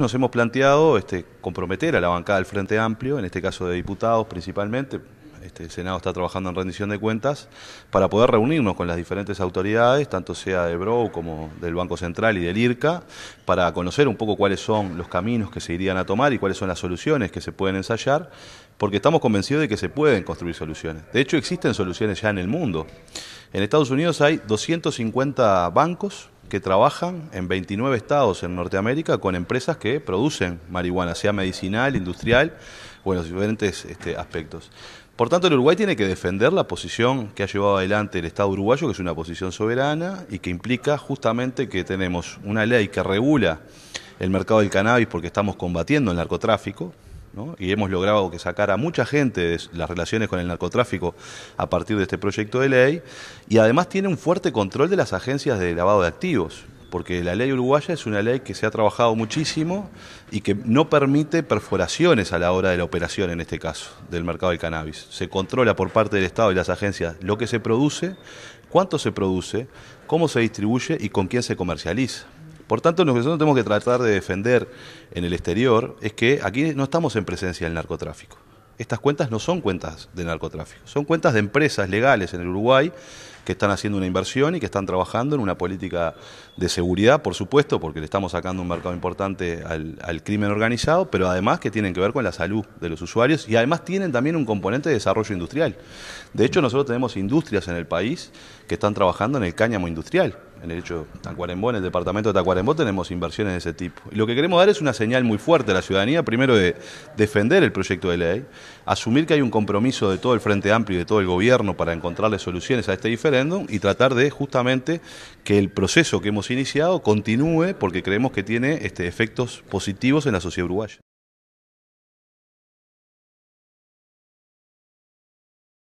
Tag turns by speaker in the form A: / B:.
A: Nos hemos planteado este, comprometer a la bancada del Frente Amplio, en este caso de diputados principalmente, este, el Senado está trabajando en rendición de cuentas, para poder reunirnos con las diferentes autoridades, tanto sea de BRO como del Banco Central y del IRCA, para conocer un poco cuáles son los caminos que se irían a tomar y cuáles son las soluciones que se pueden ensayar, porque estamos convencidos de que se pueden construir soluciones. De hecho, existen soluciones ya en el mundo. En Estados Unidos hay 250 bancos que trabajan en 29 estados en Norteamérica con empresas que producen marihuana, sea medicinal, industrial o en los diferentes este, aspectos. Por tanto, el Uruguay tiene que defender la posición que ha llevado adelante el Estado uruguayo, que es una posición soberana y que implica justamente que tenemos una ley que regula el mercado del cannabis porque estamos combatiendo el narcotráfico, y hemos logrado que sacar a mucha gente de las relaciones con el narcotráfico a partir de este proyecto de ley, y además tiene un fuerte control de las agencias de lavado de activos, porque la ley uruguaya es una ley que se ha trabajado muchísimo y que no permite perforaciones a la hora de la operación, en este caso, del mercado del cannabis. Se controla por parte del Estado y las agencias lo que se produce, cuánto se produce, cómo se distribuye y con quién se comercializa. Por tanto, lo que nosotros tenemos que tratar de defender en el exterior es que aquí no estamos en presencia del narcotráfico. Estas cuentas no son cuentas de narcotráfico, son cuentas de empresas legales en el Uruguay que están haciendo una inversión y que están trabajando en una política de seguridad, por supuesto, porque le estamos sacando un mercado importante al, al, crimen organizado, pero además que tienen que ver con la salud de los usuarios y además tienen también un componente de desarrollo industrial. De hecho, nosotros tenemos industrias en el país que están trabajando en el cáñamo industrial en el hecho Tacuarembó, en el departamento de Tacuarembó tenemos inversiones de ese tipo. Y lo que queremos dar es una señal muy fuerte a la ciudadanía, primero de defender el proyecto de ley, asumir que hay un compromiso de todo el Frente Amplio y de todo el gobierno para encontrarle soluciones a este diferéndum y tratar de justamente que el proceso que hemos iniciado continúe porque creemos que tiene este, efectos positivos en la sociedad uruguaya.